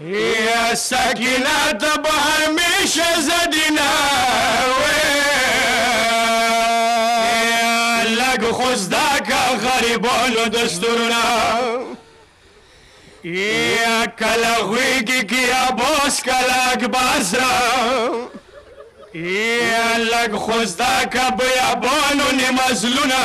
يا سکينه ته به هميشه زه دي نه ويم لږ خو زده که غريبانو دستورونه يا کله غويږي کې عباس کله اکبر سره يا لږ خو زده که بيابانو نمازلونه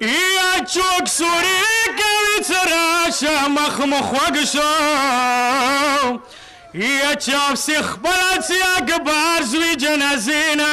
يا چوک سوري کوي څه راشه مخ مو خوږ شو يا چاپ سي خپل څي اکبر زوی جنازې نه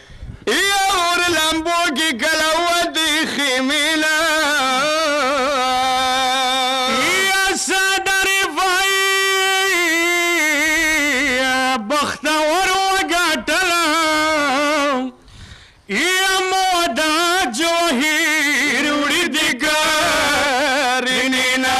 يا اور لمبو کی کله وتی خیمی له. يا ساده رفاعی بختور وګټله يا موده جواهیر وړی دی ګرینی له.